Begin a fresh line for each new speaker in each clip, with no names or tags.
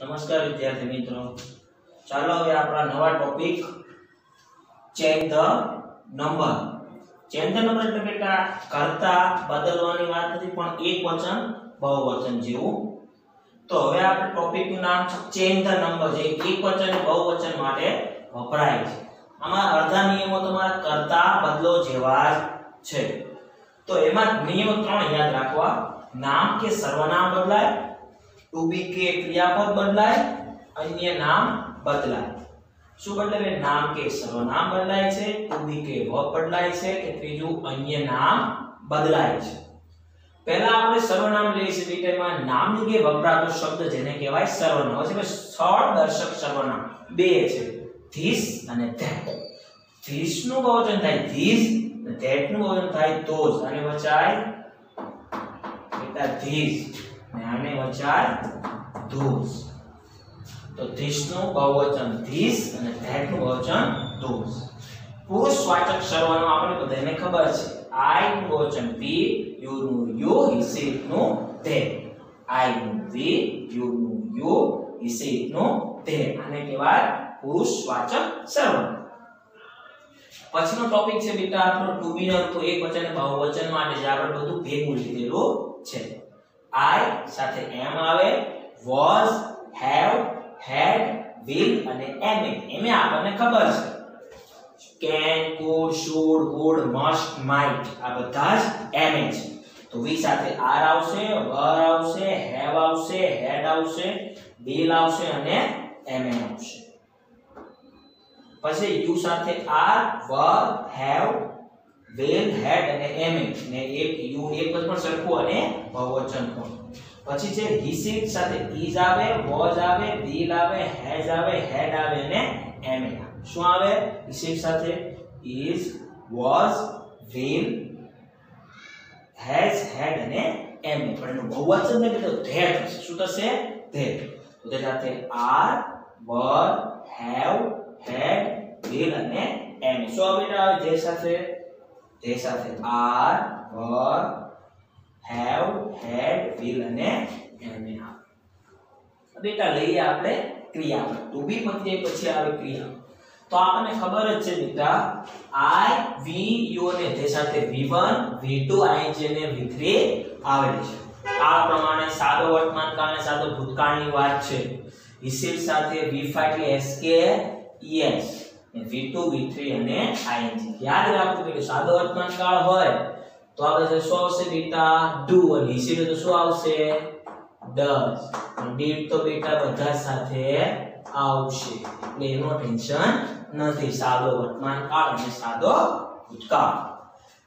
નમસ્કાર વિદ્યાર્થી મિત્રો. ચાલો હવે આપણા નવા topic change the number change the number એટલે બેટા કરતા બદલવાની વાત નથી, પણ એક વચન બહુવચન જેવું. તો હવે આપણે ટોપિકનું નામ છે ચેન્જ ધ નંબર જે એક વચન બહુવચન માટે વપરાય છે. આમાં અડધા નિયમો તમારા કરતા બદલો જેવા જ છે. તો એમાં નિયમ ત્રણ યાદ રાખવા. નામ કે સર્વનામ બદલાય ટુ બી કે ક્રિયાપદ બદલાય, અન્ય નામ બદલાય. શું બદલાય? નામ કે સર્વનામ બદલાય છે ટુ બી કે વર્બ બદલાય છે, કે ત્રીજું અન્ય નામ બદલાય છે. પહેલા આપણે સર્વનામ લઈશું ડિટેલમાં બેટામાં નામ જગ્યાએ વપરાતો શબ્દ જેને કહેવાય સર્વનામ. છે સ્થળ દર્શક સર્વનામ. બે છે, ધીસ અને ધેટ. ધીસનું બહુવચન થાય ધીસ ધેટનું બહુવચન થાય ધોઝ અને વચાય બેટા ધીસ. અને આને વચાર ધોસ તો ધીસનું બહુવચન ધીસ અને ધેટનું બહુવચન ધોસ પુરુષવાચક સર્વનામ આપણે બધાને ખબર છે. આઈ નું બહુવચન વી યુ નું યુ હિસનું તે. આઈ નું વી યુ નું યુ હિસનું તે. આને કહેવાય પુરુષવાચક સર્વનામ પછીનો ટોપિક છે બેટા આપણો ટુ બી નો તો એક વચન બહુવચન માટે જે આપણે બધું ભેગું લીધેલું છે. આઈ સાથે એમ આવે વોઝ હેવ હેડ વિલ અને એમ એમ આપણને ખબર છે. Can could should would must might આ બધા જ એમ છે. તો વી સાથે આર આવશે વર આવશે હેવ આવશે હેડ આવશે વિલ આવશે અને એમ આવશે. પછી યુ સાથે આર વર હેવ વેલ હેડ અને એમિંગ ને એક યુ, એક પદ પણ સરખું અને બહુવચન પણ. પછી છે હિસિંગ સાથે ઇઝ આવે વોઝ આવે વિલ આવે હેઝ આવે હેડ આવે અને એમ શું આવે? હિસિંગ સાથે is was will has had અને એમ પણ એનું બહુવચન ને એટલે ધેટ થશે. શું થશે? ધેટ તો તે સાથે are were have had will અને એમ શું આવે આવે જે સાથે? જે સાથે are were have, had, will અને એમ આવે બેટા લઈએ આપણે ક્રિયા. ટુ બી પ્રત્યય પછી આવે ક્રિયા. તો આપણને ખબર જ છે બેટા, આઈ, વી, યુ અને તે સાથે v1 v2 ing અને v3 આવેલી છે. આ પ્રમાણે સાદો વર્તમાન કાળ અને સાદો ભૂતકાળની વાત છે. ઇસિલ સાથે v5 એટલે sk es v2 v3 અને ing યાદ રાખજો કે સાદો વર્તમાન કાળ હોય, તો આપણે શું આવશે બેટા do. અને ઇસિલ તો શું આવશે? does અને did તો બેટા બધા સાથે આવશે. એટલે એનો ટેન્શન નથી. સાદો વર્તમાન કાળ અને સાદો ભૂતકાળ.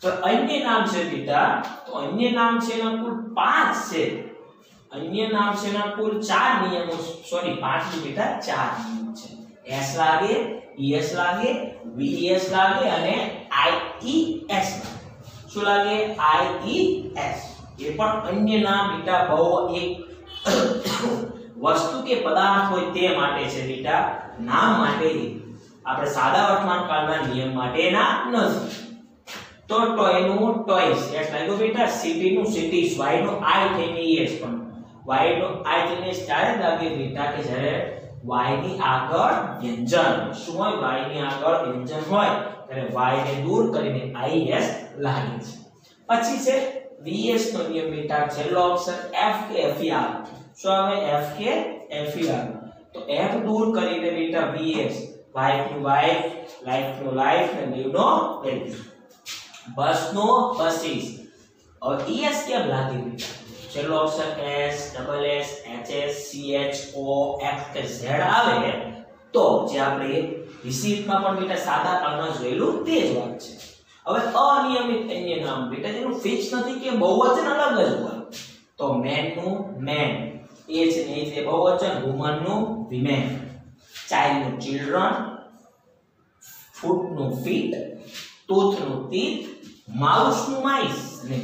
તો અન્ય નામ છે બેટા તો અન્ય નામ છે એના કુલ પાંચ છે. અન્ય નામ છે એના કુલ ચાર નિયમો. સોરી 5 ની બેટા ચાર નિયમો છે. એસ લાગે ઈએસ લાગે VES લાગે અને IES શું લાગે? IES એ પણ અન્ય ના બેટા બહુ એક વસ્તુ કે પદાર્થ હોય તે માટે છે બેટા. નામ માટે આપણે સાદા વર્તમાન કાળના નિયમ માટેના નથી. તો ટોયનું ટોયસ એસ લાગ્યું બેટા? સિટી નું સિટીઝ વાયનું આઈ થઈને એસ પણ. વાયનું આઈ થઈને ચારે લાગે. બેટા કે જ્યારે વાયની આગળ વ્યંજન. શું હોય? y ની આગળ વ્યંજન હોય. ત્યારે y ને દૂર કરીને એસ લાગે છે. પછી છે vs નો નિયમ બેટા છેલ્લો અક્ષર એફ કે આવે શું આવે? એફ કે આવે તો એફ દૂર કરીને બેટા વીએસ y નું y લાઈફનું લાઈફ ને લીવ નો લીવ બસ નો બસીસ. હવે ઈએસ કેમ લાગે? બેટા છેલ્લો option S double S H S C H O F K Z આવે તો જે આપણે રિસીવમાં પણ બેટા સાદા કાળમાં જોયેલું તે જ વાત છે. હવે અનિયમિત અન્ય નામ બેટા જેનું ફિક્સ નથી કે બહુવચન અલગ જ હોય. તો મેનનું મેન એ છે ને એ છે બહુવચન વુમનનું વિમેન ચાઇલ્ડનું ચિલ્ડ્રન ફૂટનું ફીટ ટૂથનું ટીથ માઉસનું માઇસ અને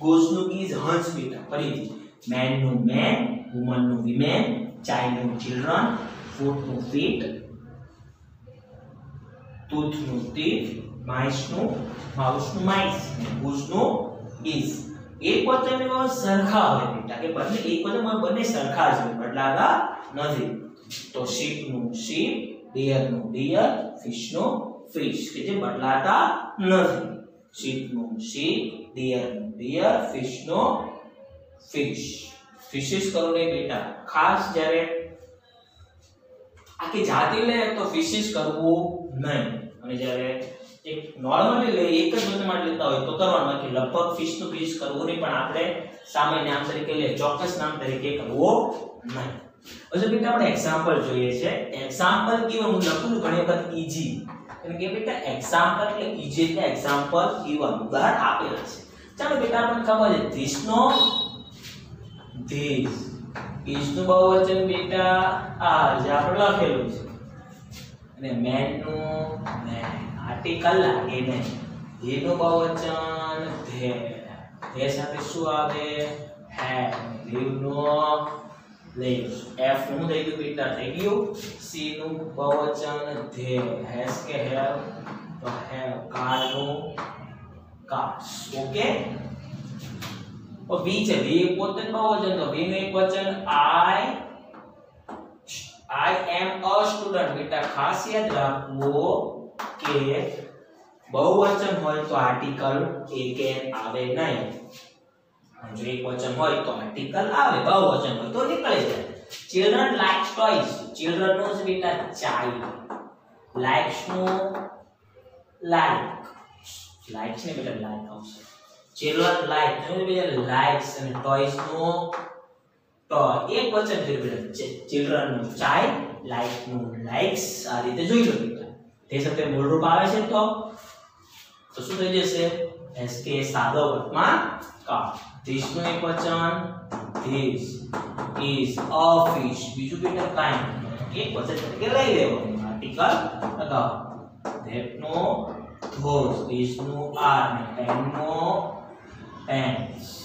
ગોઝનું ગીઝ હંસ બેટા ફરીથી મેનનું મેન વુમનનું વિમેન ચાઇલ્ડનું ચિલ્ડ્રન ફૂટનું ફીટ ટૂથનું ટીથ માઇસનું માઉસનું માઇસ ગોઝનું ગીઝ એક વચન સરખા હોય બેટા કે બંને એક વચન બંને સરખા જ હોય બદલાતા નથી તો શીપનું શીપ ડિયરનું ડિયર ફિશનું ફિશ કે જે બદલાતા નથી શીપનું શીપ ડિયર નું ડિયર ફિશ ફિશિસ કરું નહીં બેટા. ખાસ જ્યારે આખી જાતિ લે તો ફિશિસ કરવું નહીં. અને જ્યારે એક નોર્મલી લે, એક જ વસ્તુ માટે લેતા હોય તો કરવાનું. કે લગભગ ફિશનું ફિશ કરવું નહીં, પણ આપણે સામાન્ય નામ તરીકે લે, ચોક્કસ નામ તરીકે કરવો નહીં. હજુ બેટા, આપણે એક્ઝામ્પલ જોઈએ છે. એક્ઝામ્પલ કીવર હું લખું ઘણી વખત ઈજી એટલે કે બેટા એક્ઝામ્પલ એટલે ઈજી એટલે એક્ઝામ્પલ કીવર ઉદાહરણ આપેલા છે. ચાલો બેટા આપણને ખબર છે. ધીસ નો ધીસ is નું બહુવચન બેટા આ જે આપણે લખેલું છે. અને મેનનું મેન આર્ટિકલ લાગે નહીં નું બહુવચન ધે. ધે સાથે શું આવે? હે લીવ નો lives એફનું થઈ ગયું બેટા, થઈ ગયું. સી નું બહુવચન ધે. હેસ કે હેવ તો હેવ કારનું cars ઓકે? તો v છે, v એક પોતે જ બહુવચન તો v નું એક વચન i I am a student. બેટા ખાસ યાદ રાખવો કે બહુવચન હોય તો આર્ટિકલ એક આવે નહીં. જો એક વચન હોય તો આર્ટિકલ આવે, બહુવચન હોય તો નીકળી જાય. ચિલ્ડ્રન likes ટોયસ ચિલ્ડ્રન નો બેટા child likes નો like છે ને બેટા લાઇટ આવશે. ચિલ્ડ્રન લાઇટ જો બેટા likes અને ટોયસ નો તો એક વચન છે બેટા ચિલ્ડ્રનનું ચાઇલ્ડ લાઈકનું લાઇક્સ આ રીતે જોઈ લો બેટા તે સાથે મૂળરૂપ આવે છે તો? તો શું થઈ જશે? એસ કે સાદો વર્તમાન કાળ ધીસનું એક વચન ધીસ ઇઝ અ ફિશ બીજું બેટા કાઈ એક વચન તરીકે લઈ લેવાનું. આર્ટિકલ લગાવો. ધેટ નો ધોસ ધીસનું આર ને પેન નો પેન્સ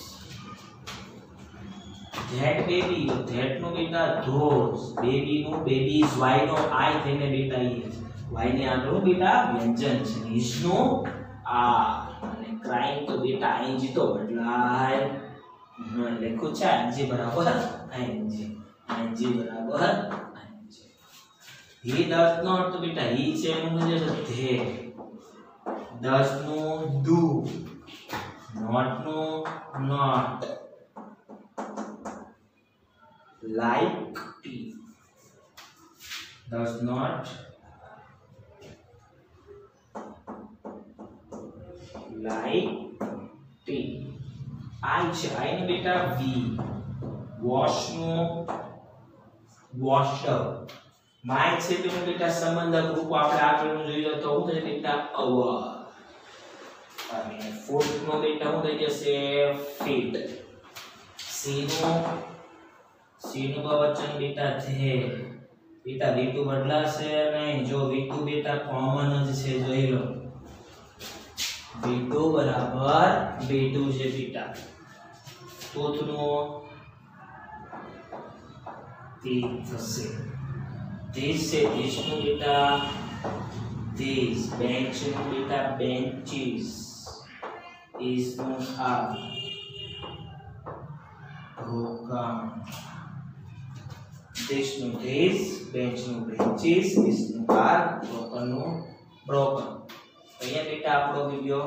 ધેટ બેબી તો ધેટનું બેટા ધોસ બેબી નું બેબીઝ વાય નો આઈ થઈને બેટા ઈ વાય ને આગળ બેટા વ્યંજન છે. ઇસનું આ. અને ક્રાઇમ તો બેટા આઈજી તો બદલાય. ન લખ્યું છે આઈજી બરાબર? આઈજી આઈજી બરાબર? આઈજી he does not તો બેટા he છે. એનું જે છે? ધે does નું do not નું not like tea does not like tea I છે I ને બેટા V wash નું washer my છે તેનું બેટા સંબંધક રૂપ આપણે આગળનું જોઈએ તો હું બેટા our અને foot નો બેટા હું થઈ જશે feet. C નું સી નું બહુવચન બેટા છે બેટા v2 બદલાશે નહીં જો v2 બેટા કોમન જ છે જોઈ લો v2 બરાબર v2 છે બેટા ચોથનું તે થશે this છે this નું બેટા this bench નું બેટા benches is નું આ program this નું this bench no benches this નું are broken no broken અહીંયા બેટા આપણો વિડિયો